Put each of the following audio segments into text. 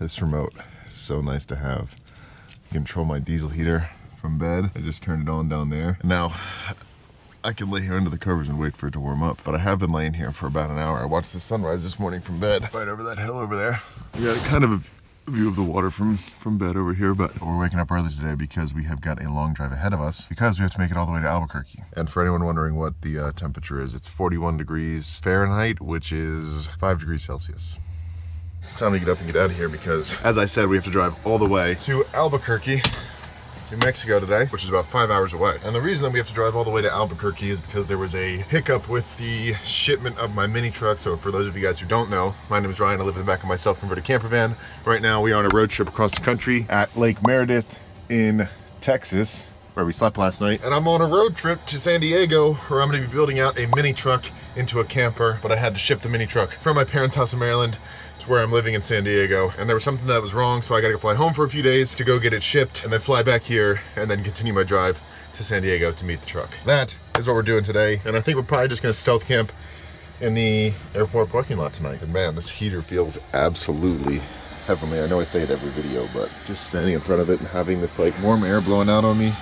This remote so nice to have. Control my diesel heater from bed. I just turned it on down there. Now I can lay here under the covers and wait for it to warm up. But I have been laying here for about an hour. I watched the sunrise this morning from bed, right over that hill over there. We got kind of a view of the water from from bed over here but we're waking up early today because we have got a long drive ahead of us because we have to make it all the way to albuquerque and for anyone wondering what the uh, temperature is it's 41 degrees fahrenheit which is 5 degrees celsius it's time to get up and get out of here because as i said we have to drive all the way to albuquerque New Mexico today, which is about five hours away. And the reason that we have to drive all the way to Albuquerque is because there was a hiccup with the shipment of my mini truck. So for those of you guys who don't know, my name is Ryan. I live in the back of my self-converted camper van. Right now we are on a road trip across the country at Lake Meredith in Texas where we slept last night. And I'm on a road trip to San Diego where I'm gonna be building out a mini truck into a camper, but I had to ship the mini truck from my parents' house in Maryland to where I'm living in San Diego. And there was something that was wrong, so I gotta fly home for a few days to go get it shipped and then fly back here and then continue my drive to San Diego to meet the truck. That is what we're doing today. And I think we're probably just gonna stealth camp in the airport parking lot tonight. And man, this heater feels absolutely heavenly. I know I say it every video, but just standing in front of it and having this like warm air blowing out on me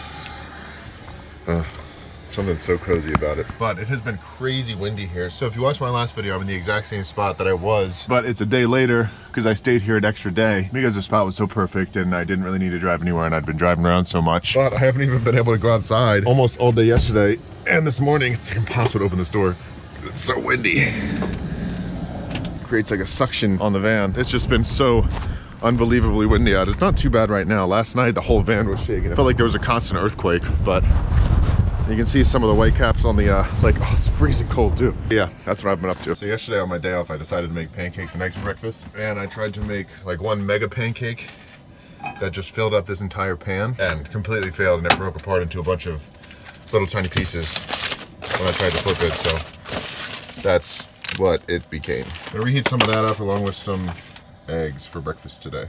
uh, something so cozy about it. But it has been crazy windy here. So if you watch my last video, I'm in the exact same spot that I was. But it's a day later because I stayed here an extra day because the spot was so perfect and I didn't really need to drive anywhere and I'd been driving around so much. But I haven't even been able to go outside almost all day yesterday. And this morning, it's impossible to open this door. It's so windy. It creates like a suction on the van. It's just been so unbelievably windy out. It's not too bad right now. Last night, the whole van was shaking. It felt like there was a constant earthquake, but you can see some of the white caps on the, uh, like, oh, it's freezing cold too. Yeah, that's what I've been up to. So yesterday on my day off, I decided to make pancakes and eggs for breakfast. And I tried to make like one mega pancake that just filled up this entire pan and completely failed and it broke apart into a bunch of little tiny pieces when I tried to flip it. So that's what it became. I'm gonna reheat some of that up along with some eggs for breakfast today.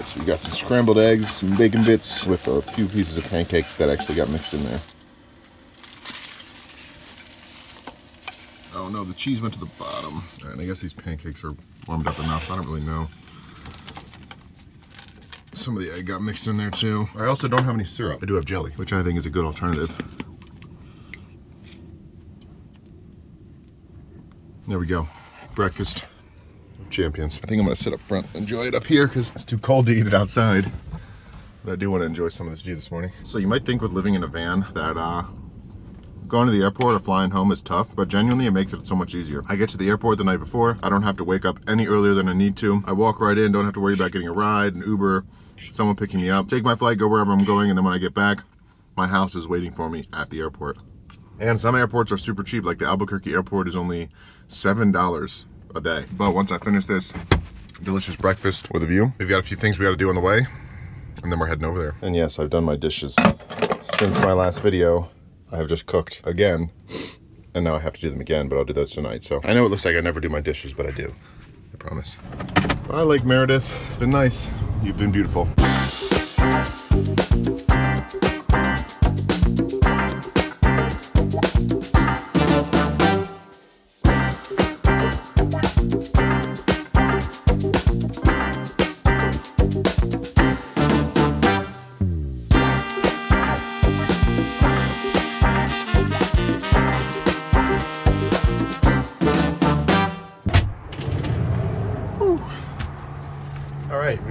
So we got some scrambled eggs, some bacon bits with a few pieces of pancake that actually got mixed in there. Oh no, the cheese went to the bottom. All right, I guess these pancakes are warmed up enough. I don't really know. Some of the egg got mixed in there too. I also don't have any syrup. I do have jelly, which I think is a good alternative. There we go. Breakfast champions. I think I'm gonna sit up front, enjoy it up here because it's too cold to eat it outside. But I do want to enjoy some of this view this morning. So you might think with living in a van that uh, going to the airport or flying home is tough, but genuinely it makes it so much easier. I get to the airport the night before. I don't have to wake up any earlier than I need to. I walk right in, don't have to worry about getting a ride, an Uber, someone picking me up. Take my flight, go wherever I'm going, and then when I get back, my house is waiting for me at the airport. And some airports are super cheap, like the Albuquerque airport is only $7 a day. But once I finish this delicious breakfast with a view, we've got a few things we gotta do on the way, and then we're heading over there. And yes, I've done my dishes. Since my last video, I have just cooked again, and now I have to do them again, but I'll do those tonight. So I know it looks like I never do my dishes, but I do, I promise. Bye, Lake Meredith. Been nice. You've been beautiful.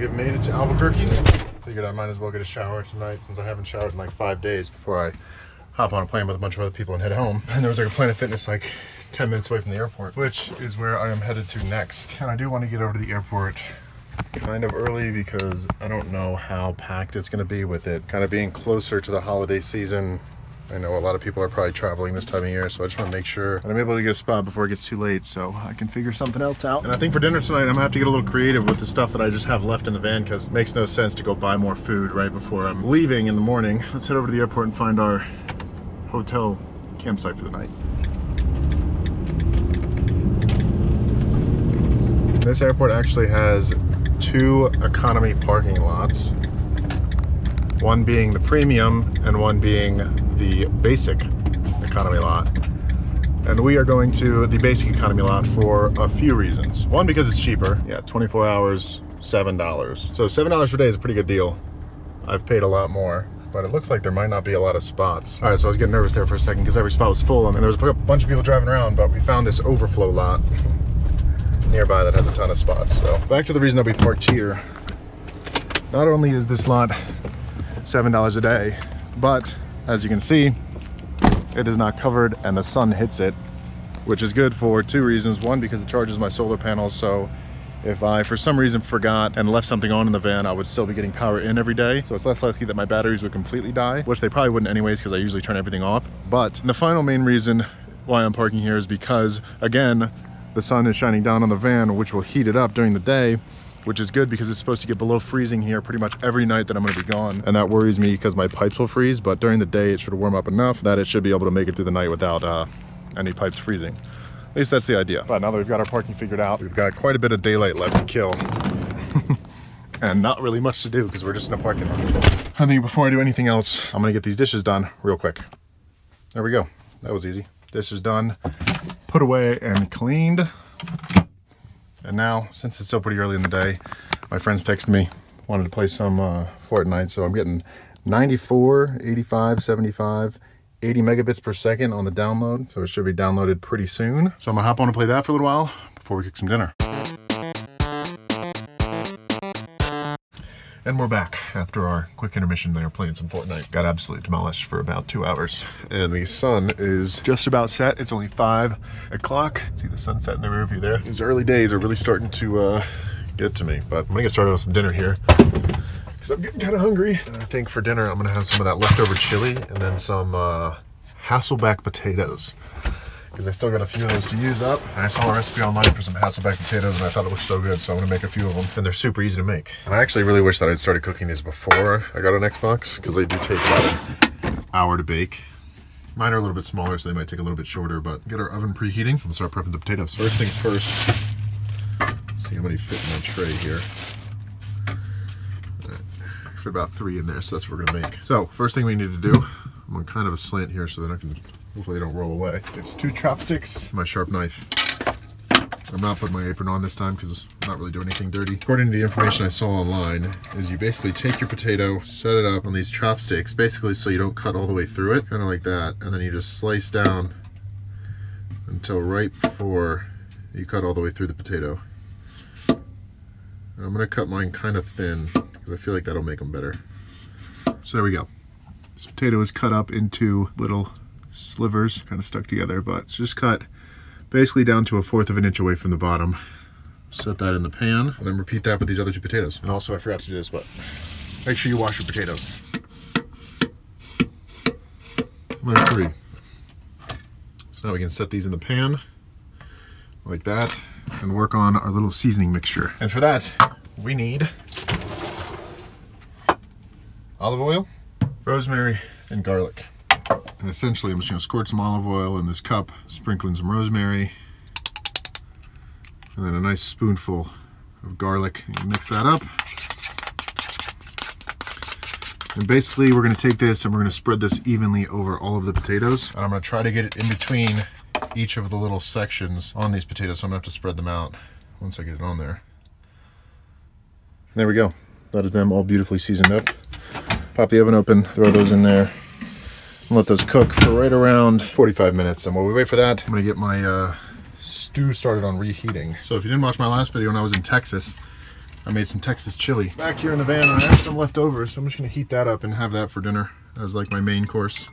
We have made it to Albuquerque. Figured I might as well get a shower tonight since I haven't showered in like five days before I hop on a plane with a bunch of other people and head home. And there was like a Planet Fitness like 10 minutes away from the airport, which is where I am headed to next. And I do want to get over to the airport kind of early because I don't know how packed it's going to be with it kind of being closer to the holiday season. I know a lot of people are probably traveling this time of year, so I just want to make sure that I'm able to get a spot before it gets too late so I can figure something else out. And I think for dinner tonight, I'm gonna have to get a little creative with the stuff that I just have left in the van because it makes no sense to go buy more food right before I'm leaving in the morning. Let's head over to the airport and find our hotel campsite for the night. This airport actually has two economy parking lots. One being the premium and one being the basic economy lot. And we are going to the basic economy lot for a few reasons. One, because it's cheaper. Yeah, 24 hours, $7. So $7 per day is a pretty good deal. I've paid a lot more, but it looks like there might not be a lot of spots. All right, so I was getting nervous there for a second because every spot was full and there was a bunch of people driving around, but we found this overflow lot nearby that has a ton of spots. So back to the reason that we parked here. Not only is this lot $7 a day, but as you can see, it is not covered and the sun hits it, which is good for two reasons. One, because it charges my solar panels, so if I, for some reason, forgot and left something on in the van, I would still be getting power in every day. So it's less likely that my batteries would completely die, which they probably wouldn't anyways because I usually turn everything off. But the final main reason why I'm parking here is because, again, the sun is shining down on the van, which will heat it up during the day, which is good because it's supposed to get below freezing here pretty much every night that I'm gonna be gone. And that worries me because my pipes will freeze, but during the day it should warm up enough that it should be able to make it through the night without uh, any pipes freezing. At least that's the idea. But now that we've got our parking figured out, we've got quite a bit of daylight left to kill. and not really much to do because we're just in a parking lot. I think before I do anything else, I'm gonna get these dishes done real quick. There we go. That was easy. Dishes done, put away and cleaned. And now, since it's still pretty early in the day, my friends texted me, wanted to play some uh, Fortnite, so I'm getting 94, 85, 75, 80 megabits per second on the download, so it should be downloaded pretty soon. So I'm gonna hop on and play that for a little while before we cook some dinner. And we're back after our quick intermission there playing some Fortnite. Got absolutely demolished for about two hours. And the sun is just about set. It's only five o'clock. See the sunset in the rear view there. These early days are really starting to uh, get to me. But I'm gonna get started on some dinner here because I'm getting kind of hungry. And I think for dinner, I'm gonna have some of that leftover chili and then some uh, Hasselback potatoes because I still got a few of those to use up. And I saw a recipe online for some Hasselback potatoes and I thought it looked so good, so I'm gonna make a few of them. And they're super easy to make. And I actually really wish that I'd started cooking these before I got an Xbox because they do take about an hour to bake. Mine are a little bit smaller, so they might take a little bit shorter, but get our oven preheating. We'll start prepping the potatoes. First things first, see how many fit in my tray here. Fit about three in there, so that's what we're gonna make. So, first thing we need to do, I'm on kind of a slant here so they're not gonna Hopefully they don't roll away. It's two chopsticks, my sharp knife. I'm not putting my apron on this time because I'm not really doing anything dirty. According to the information I saw online, is you basically take your potato, set it up on these chopsticks, basically so you don't cut all the way through it, kind of like that, and then you just slice down until right before you cut all the way through the potato. And I'm gonna cut mine kind of thin because I feel like that'll make them better. So there we go. This potato is cut up into little slivers kind of stuck together, but it's just cut basically down to a fourth of an inch away from the bottom. Set that in the pan, and then repeat that with these other two potatoes. And also, I forgot to do this, but make sure you wash your potatoes. There's three. So now we can set these in the pan like that and work on our little seasoning mixture. And for that, we need olive oil, rosemary, and garlic. And essentially I'm just gonna squirt some olive oil in this cup, sprinkling some rosemary, and then a nice spoonful of garlic. mix that up. And basically we're gonna take this and we're gonna spread this evenly over all of the potatoes. And I'm gonna try to get it in between each of the little sections on these potatoes, so I'm gonna have to spread them out once I get it on there. There we go. That is them all beautifully seasoned up. Pop the oven open, throw those in there, let those cook for right around 45 minutes. And while we wait for that, I'm gonna get my uh, stew started on reheating. So if you didn't watch my last video when I was in Texas, I made some Texas chili. Back here in the van, I have some left over, so I'm just gonna heat that up and have that for dinner as like my main course.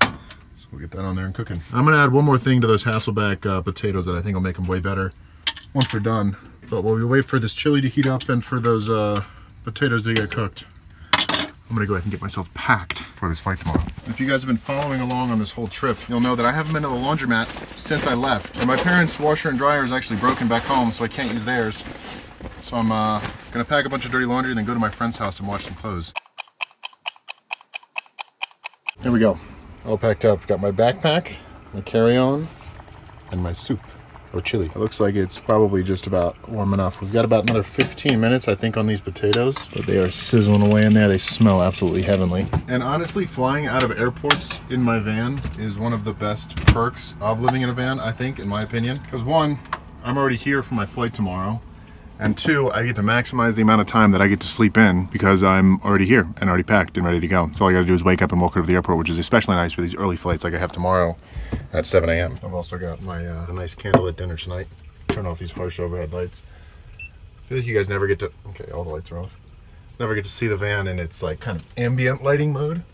So we'll get that on there and cooking. I'm gonna add one more thing to those Hasselback uh, potatoes that I think will make them way better once they're done. But while we wait for this chili to heat up and for those uh, potatoes to get cooked, I'm gonna go ahead and get myself packed for this fight tomorrow. If you guys have been following along on this whole trip, you'll know that I haven't been to the laundromat since I left. And my parents' washer and dryer is actually broken back home, so I can't use theirs. So I'm uh, gonna pack a bunch of dirty laundry and then go to my friend's house and wash some clothes. Here we go. All packed up. Got my backpack, my carry-on, and my soup. Or chili. It looks like it's probably just about warm enough. We've got about another 15 minutes, I think, on these potatoes, but they are sizzling away in there. They smell absolutely heavenly. And honestly, flying out of airports in my van is one of the best perks of living in a van, I think, in my opinion. Because one, I'm already here for my flight tomorrow. And two, I get to maximize the amount of time that I get to sleep in because I'm already here and already packed and ready to go. So all I gotta do is wake up and walk over to the airport, which is especially nice for these early flights like I have tomorrow at 7 a.m. I've also got my uh, nice candlelit dinner tonight. Turn off these harsh overhead lights. I feel like you guys never get to, okay, all the lights are off. Never get to see the van in its like kind of ambient lighting mode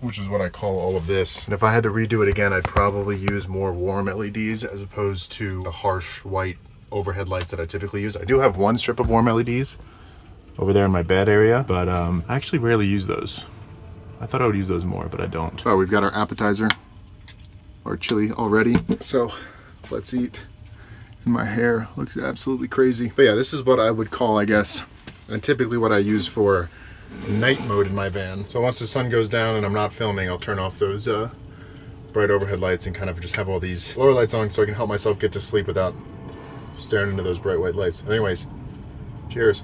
which is what I call all of this. And if I had to redo it again, I'd probably use more warm LEDs as opposed to the harsh white overhead lights that I typically use. I do have one strip of warm LEDs over there in my bed area, but um, I actually rarely use those. I thought I would use those more, but I don't. Oh, we've got our appetizer, our chili already. So let's eat. And my hair looks absolutely crazy. But yeah, this is what I would call, I guess, and typically what I use for night mode in my van. So once the sun goes down and I'm not filming, I'll turn off those uh, bright overhead lights and kind of just have all these lower lights on so I can help myself get to sleep without staring into those bright white lights. Anyways, cheers.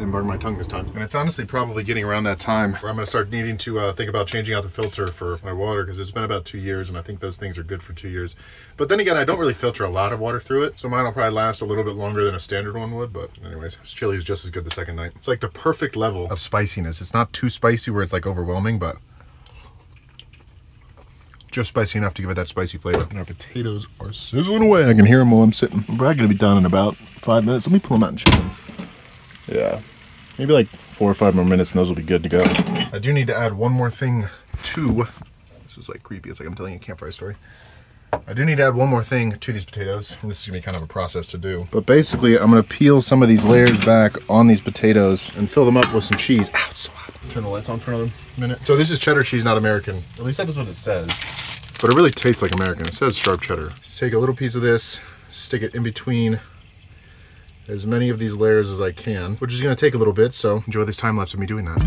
didn't burn my tongue this time. And it's honestly probably getting around that time where I'm gonna start needing to uh, think about changing out the filter for my water because it's been about two years and I think those things are good for two years. But then again, I don't really filter a lot of water through it. So mine will probably last a little bit longer than a standard one would. But anyways, this chili is just as good the second night. It's like the perfect level of spiciness. It's not too spicy where it's like overwhelming, but just spicy enough to give it that spicy flavor. And our potatoes are sizzling away. I can hear them while I'm sitting. We're probably gonna be done in about five minutes. Let me pull them out and check them. Yeah, maybe like four or five more minutes and those will be good to go. I do need to add one more thing to, this is like creepy. It's like I'm telling a campfire story. I do need to add one more thing to these potatoes, and this is gonna be kind of a process to do. But basically, I'm gonna peel some of these layers back on these potatoes and fill them up with some cheese. Ow, it's so hot. Turn the lights on for another minute. So this is cheddar cheese, not American. At least that is what it says. But it really tastes like American. It says sharp cheddar. Just take a little piece of this, stick it in between as many of these layers as I can, which is gonna take a little bit, so enjoy this time lapse of me doing that.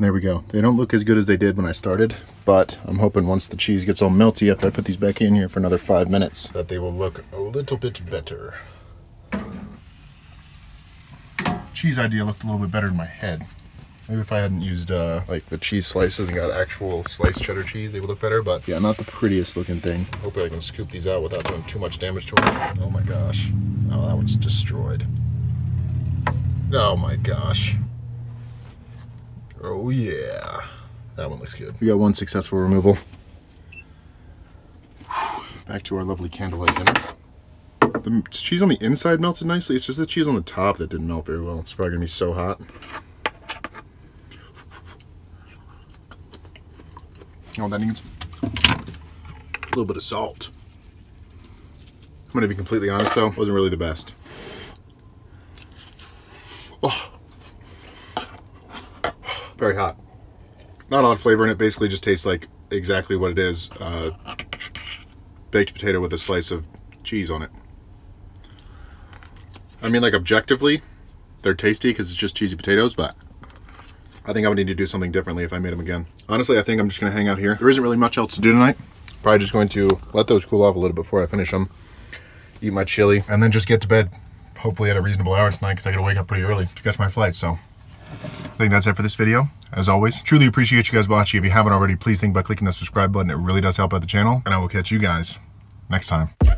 There we go. They don't look as good as they did when I started, but I'm hoping once the cheese gets all melty after I put these back in here for another five minutes, that they will look a little bit better. Cheese idea looked a little bit better in my head. Maybe if I hadn't used uh, like the cheese slices and got actual sliced cheddar cheese, they would look better. But yeah, not the prettiest looking thing. Hopefully I can scoop these out without doing too much damage to them. Oh my gosh. Oh, that one's destroyed. Oh my gosh. Oh yeah. That one looks good. We got one successful removal. Back to our lovely candlelight dinner. The cheese on the inside melted nicely. It's just the cheese on the top that didn't melt very well. It's probably gonna be so hot. All that needs a little bit of salt. I'm gonna be completely honest though, wasn't really the best. Oh. Very hot. Not a lot of flavor in it, basically just tastes like exactly what it is. Uh, baked potato with a slice of cheese on it. I mean like objectively, they're tasty because it's just cheesy potatoes, but I think I would need to do something differently if I made them again. Honestly, I think I'm just gonna hang out here. There isn't really much else to do tonight. Probably just going to let those cool off a little before I finish them. Eat my chili and then just get to bed. Hopefully at a reasonable hour tonight because I gotta wake up pretty early to catch my flight. So I think that's it for this video. As always, truly appreciate you guys watching. If you haven't already, please think about clicking the subscribe button. It really does help out the channel. And I will catch you guys next time.